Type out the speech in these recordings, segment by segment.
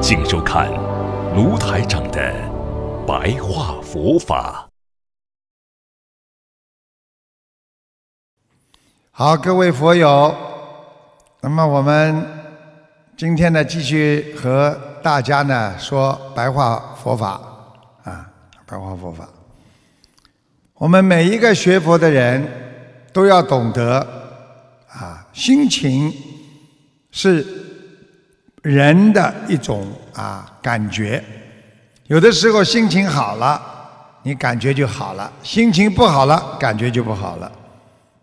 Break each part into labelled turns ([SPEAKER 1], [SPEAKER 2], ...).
[SPEAKER 1] 请收看卢台长的白话佛法。
[SPEAKER 2] 好，各位佛友，那么我们今天呢，继续和大家呢说白话佛法啊，白话佛法。我们每一个学佛的人都要懂得啊，心情是。人的一种啊感觉，有的时候心情好了，你感觉就好了；心情不好了，感觉就不好了。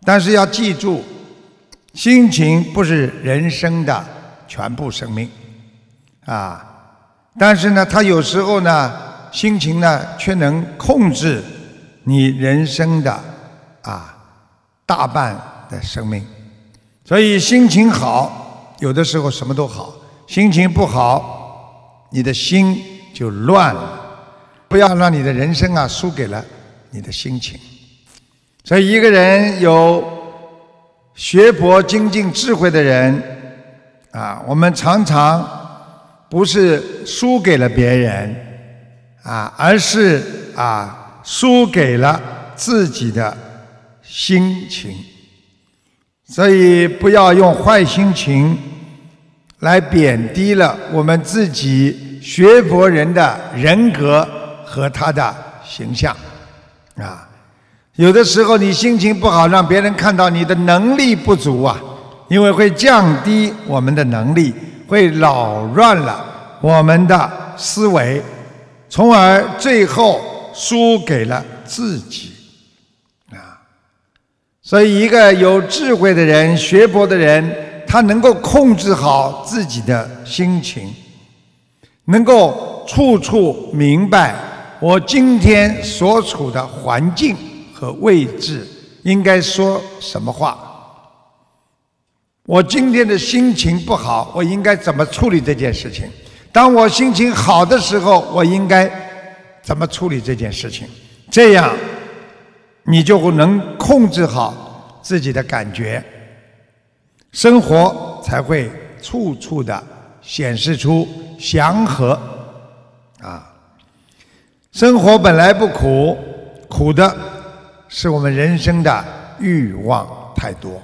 [SPEAKER 2] 但是要记住，心情不是人生的全部生命啊。但是呢，他有时候呢，心情呢却能控制你人生的啊大半的生命。所以心情好，有的时候什么都好。心情不好，你的心就乱了。不要让你的人生啊输给了你的心情。所以，一个人有学佛精进智慧的人啊，我们常常不是输给了别人啊，而是啊输给了自己的心情。所以，不要用坏心情。来贬低了我们自己学佛人的人格和他的形象，啊，有的时候你心情不好，让别人看到你的能力不足啊，因为会降低我们的能力，会扰乱了我们的思维，从而最后输给了自己，啊，所以一个有智慧的人，学佛的人。他能够控制好自己的心情，能够处处明白我今天所处的环境和位置应该说什么话。我今天的心情不好，我应该怎么处理这件事情？当我心情好的时候，我应该怎么处理这件事情？这样，你就能控制好自己的感觉。生活才会处处的显示出祥和啊！生活本来不苦，苦的是我们人生的欲望太多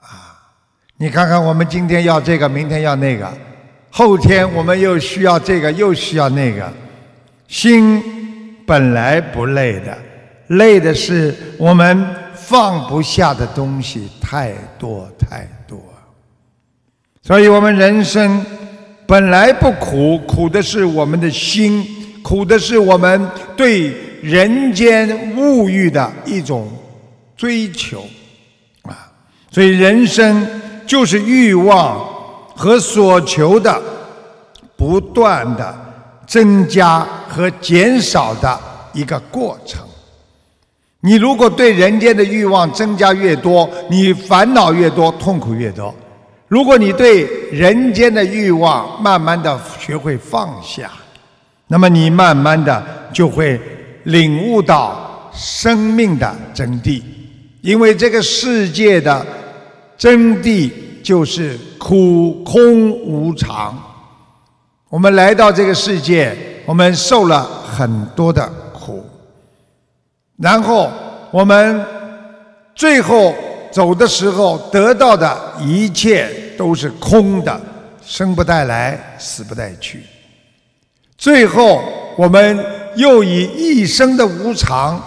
[SPEAKER 2] 啊！你看看，我们今天要这个，明天要那个，后天我们又需要这个，又需要那个。心本来不累的，累的是我们。放不下的东西太多太多，所以我们人生本来不苦，苦的是我们的心，苦的是我们对人间物欲的一种追求啊！所以人生就是欲望和所求的不断的增加和减少的一个过程。你如果对人间的欲望增加越多，你烦恼越多，痛苦越多。如果你对人间的欲望慢慢的学会放下，那么你慢慢的就会领悟到生命的真谛。因为这个世界的真谛就是苦空无常。我们来到这个世界，我们受了很多的。然后我们最后走的时候得到的一切都是空的，生不带来，死不带去。最后我们又以一生的无常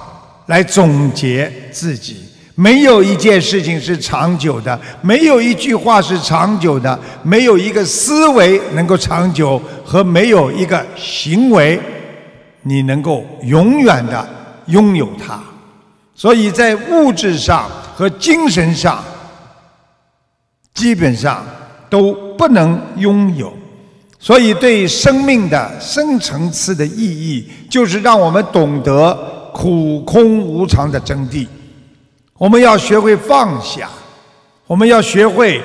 [SPEAKER 2] 来总结自己。没有一件事情是长久的，没有一句话是长久的，没有一个思维能够长久，和没有一个行为你能够永远的。拥有它，所以在物质上和精神上，基本上都不能拥有。所以，对生命的深层次的意义，就是让我们懂得苦空无常的真谛。我们要学会放下，我们要学会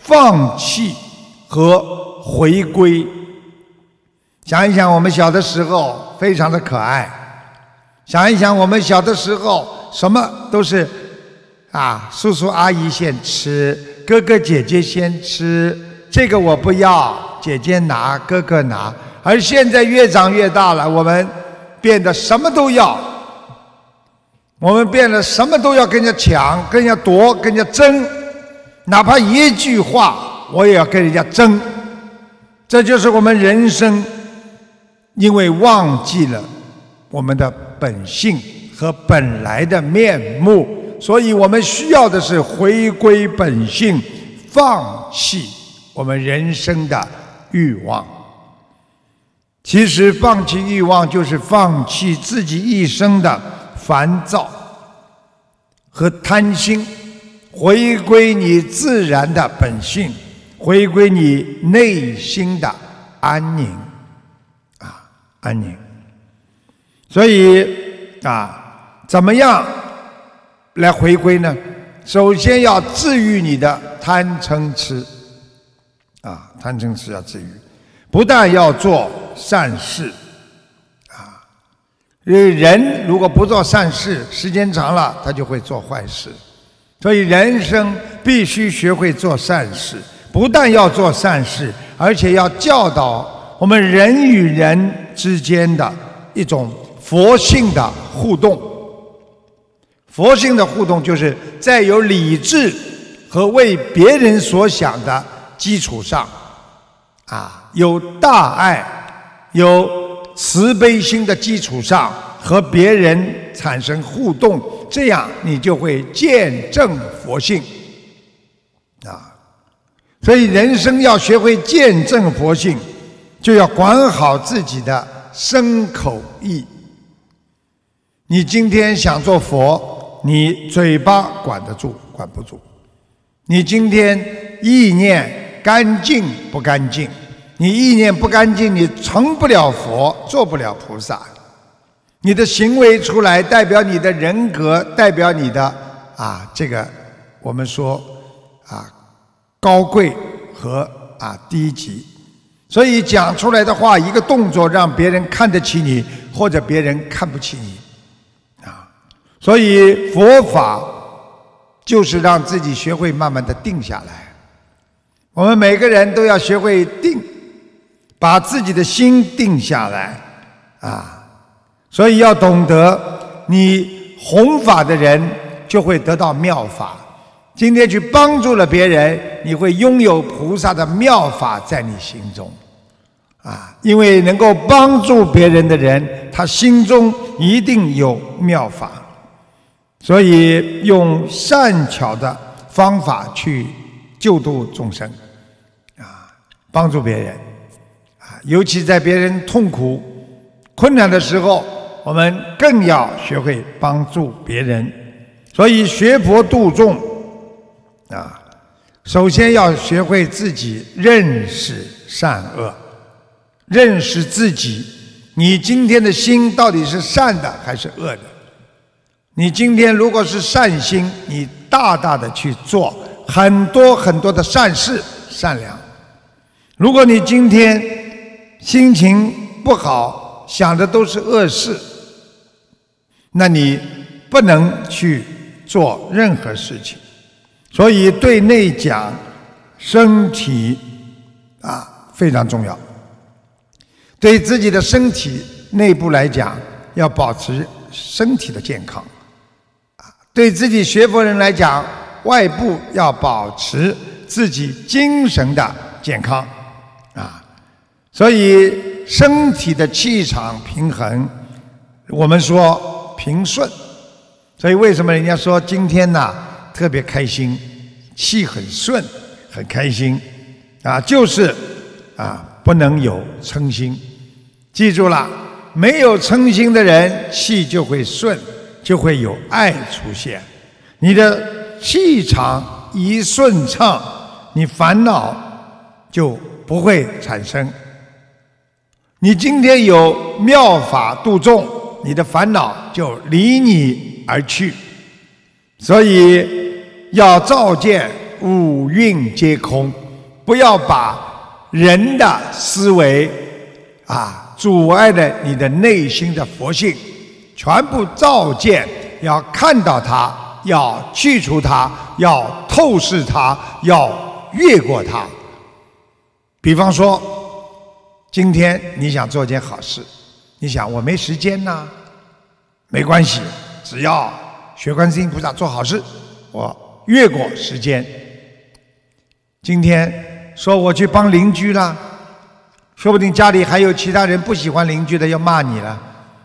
[SPEAKER 2] 放弃和回归。想一想，我们小的时候非常的可爱；想一想，我们小的时候什么都是啊，叔叔阿姨先吃，哥哥姐姐先吃，这个我不要。姐姐拿，哥哥拿，而现在越长越大了，我们变得什么都要，我们变得什么都要跟人家抢，跟人家夺，跟人家争，哪怕一句话，我也要跟人家争。这就是我们人生，因为忘记了我们的本性和本来的面目，所以我们需要的是回归本性，放弃我们人生的。欲望，其实放弃欲望就是放弃自己一生的烦躁和贪心，回归你自然的本性，回归你内心的安宁，啊，安宁。所以啊，怎么样来回归呢？首先要治愈你的贪嗔痴。啊，贪嗔痴要治愈，不但要做善事，啊，因为人如果不做善事，时间长了他就会做坏事，所以人生必须学会做善事。不但要做善事，而且要教导我们人与人之间的一种佛性的互动。佛性的互动，就是在有理智和为别人所想的。基础上，啊，有大爱、有慈悲心的基础上，和别人产生互动，这样你就会见证佛性，啊，所以人生要学会见证佛性，就要管好自己的身口意。你今天想做佛，你嘴巴管得住，管不住；你今天意念。干净不干净？你意念不干净，你成不了佛，做不了菩萨。你的行为出来，代表你的人格，代表你的啊，这个我们说啊高贵和啊低级。所以讲出来的话，一个动作让别人看得起你，或者别人看不起你。所以佛法就是让自己学会慢慢的定下来。我们每个人都要学会定，把自己的心定下来啊！所以要懂得，你弘法的人就会得到妙法。今天去帮助了别人，你会拥有菩萨的妙法在你心中啊！因为能够帮助别人的人，他心中一定有妙法，所以用善巧的方法去。救度众生，啊，帮助别人，啊，尤其在别人痛苦、困难的时候，我们更要学会帮助别人。所以学佛度众，啊，首先要学会自己认识善恶，认识自己，你今天的心到底是善的还是恶的？你今天如果是善心，你大大的去做。很多很多的善事，善良。如果你今天心情不好，想的都是恶事，那你不能去做任何事情。所以对内讲，身体啊非常重要。对自己的身体内部来讲，要保持身体的健康。对自己学佛人来讲。外部要保持自己精神的健康啊，所以身体的气场平衡，我们说平顺。所以为什么人家说今天呢特别开心，气很顺，很开心啊？就是啊，不能有嗔心。记住了，没有嗔心的人，气就会顺，就会有爱出现。你的。气场一顺畅，你烦恼就不会产生你今天有妙法度众，你的烦恼就离你而去。所以要照见五蕴皆空，不要把人的思维啊阻碍了你的内心的佛性，全部照见，要看到它，要去除它，要透视它，要越过它。比方说。今天你想做件好事，你想我没时间呐，没关系，只要学观世音菩萨做好事，我越过时间。今天说我去帮邻居了，说不定家里还有其他人不喜欢邻居的要骂你了。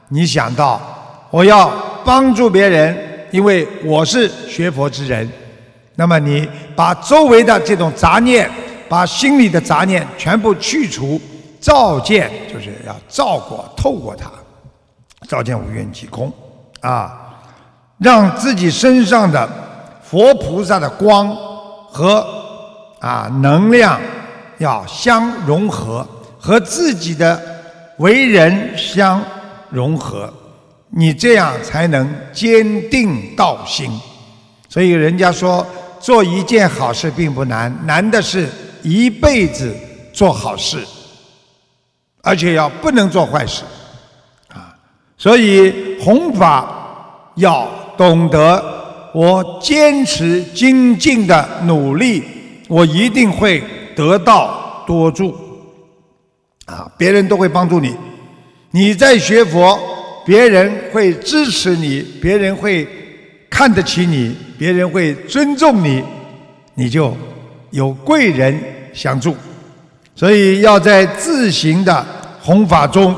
[SPEAKER 2] 你想到我要帮助别人，因为我是学佛之人，那么你把周围的这种杂念，把心里的杂念全部去除。照见就是要照过、透过它，照见无缘即空啊，让自己身上的佛菩萨的光和啊能量要相融合，和自己的为人相融合，你这样才能坚定道心。所以人家说，做一件好事并不难，难的是一辈子做好事。而且要不能做坏事，啊，所以弘法要懂得，我坚持精进的努力，我一定会得到多助，啊，别人都会帮助你，你在学佛，别人会支持你，别人会看得起你，别人会尊重你，你就有贵人相助，所以要在自行的。弘法中，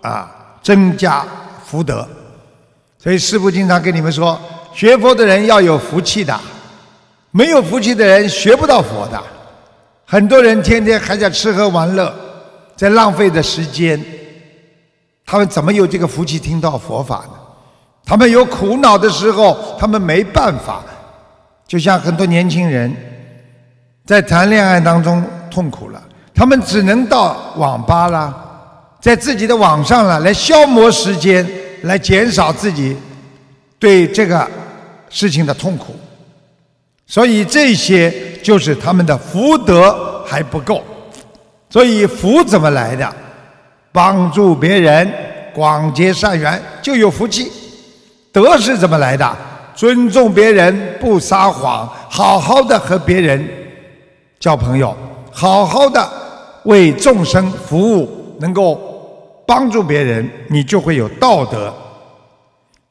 [SPEAKER 2] 啊，增加福德。所以师父经常跟你们说，学佛的人要有福气的，没有福气的人学不到佛的。很多人天天还在吃喝玩乐，在浪费的时间，他们怎么有这个福气听到佛法呢？他们有苦恼的时候，他们没办法。就像很多年轻人在谈恋爱当中痛苦了，他们只能到网吧啦。在自己的网上了，来消磨时间，来减少自己对这个事情的痛苦，所以这些就是他们的福德还不够。所以福怎么来的？帮助别人，广结善缘就有福气。德是怎么来的？尊重别人，不撒谎，好好的和别人交朋友，好好的为众生服务，能够。帮助别人，你就会有道德。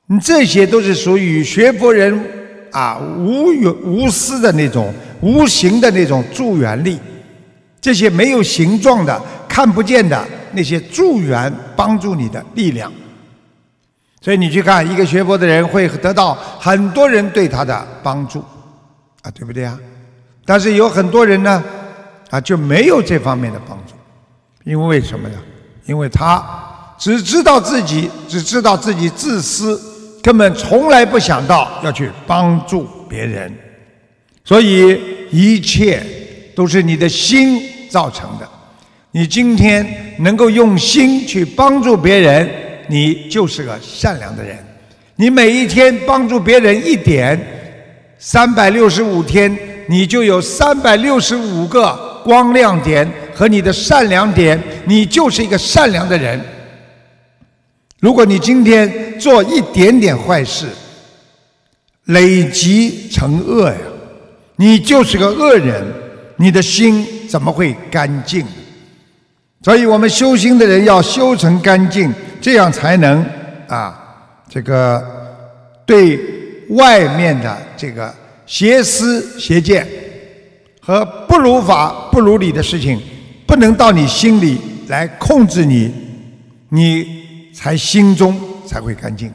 [SPEAKER 2] 你这些都是属于学佛人啊，无有无私的那种无形的那种助缘力。这些没有形状的、看不见的那些助缘帮助你的力量。所以你去看一个学佛的人，会得到很多人对他的帮助，啊，对不对啊？但是有很多人呢，啊，就没有这方面的帮助，因为为什么呢？因为他只知道自己，只知道自己自私，根本从来不想到要去帮助别人，所以一切都是你的心造成的。你今天能够用心去帮助别人，你就是个善良的人。你每一天帮助别人一点，三百六十五天，你就有三百六十五个光亮点。和你的善良点，你就是一个善良的人。如果你今天做一点点坏事，累积成恶呀，你就是个恶人，你的心怎么会干净？所以我们修心的人要修成干净，这样才能啊，这个对外面的这个邪思邪见和不如法不如理的事情。不能到你心里来控制你，你才心中才会干净。